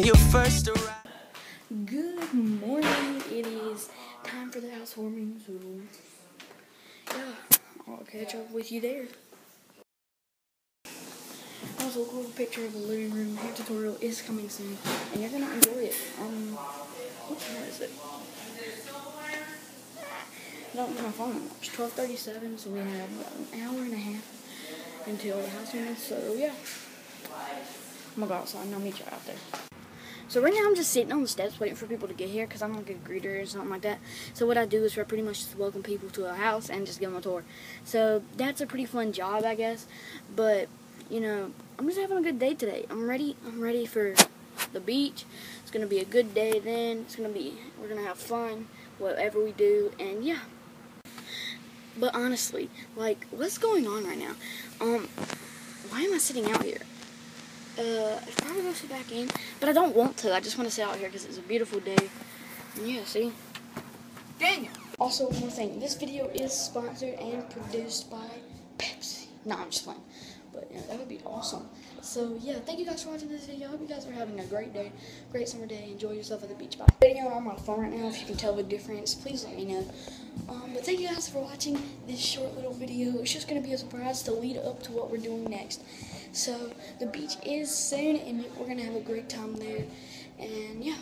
when you first. Good morning. It is time for the housewarming, so yeah, I'll catch up with you there. Also, a cool picture of the living room hair tutorial is coming soon, and you're gonna enjoy it. Um, what time is it? I don't know my phone. It's 12:37, so we have about an hour and a half until the housewarming. So yeah, I'm gonna go outside and I'll meet you out there. So right now I'm just sitting on the steps waiting for people to get here because I'm like a greeter or something like that. So what I do is I pretty much just welcome people to a house and just give them a tour. So that's a pretty fun job, I guess. But you know, I'm just having a good day today. I'm ready. I'm ready for the beach. It's gonna be a good day. Then it's gonna be. We're gonna have fun, whatever we do, and yeah. But honestly, like, what's going on right now? Um, why am I sitting out here? Uh, I probably go sit back in, but I don't want to. I just want to sit out here because it's a beautiful day. And yeah, see? Daniel! Also, one more thing. This video is sponsored and produced by Pepsi. No, I'm just playing. But yeah, that would be awesome. So yeah, thank you guys for watching this video. I hope you guys are having a great day, great summer day. Enjoy yourself at the beach. Bye. Video on my phone right now. If you can tell the difference, please let me know. Um, but thank you guys for watching this short little video. It's just gonna be a surprise to lead up to what we're doing next. So the beach is soon, and we're gonna have a great time there. And yeah.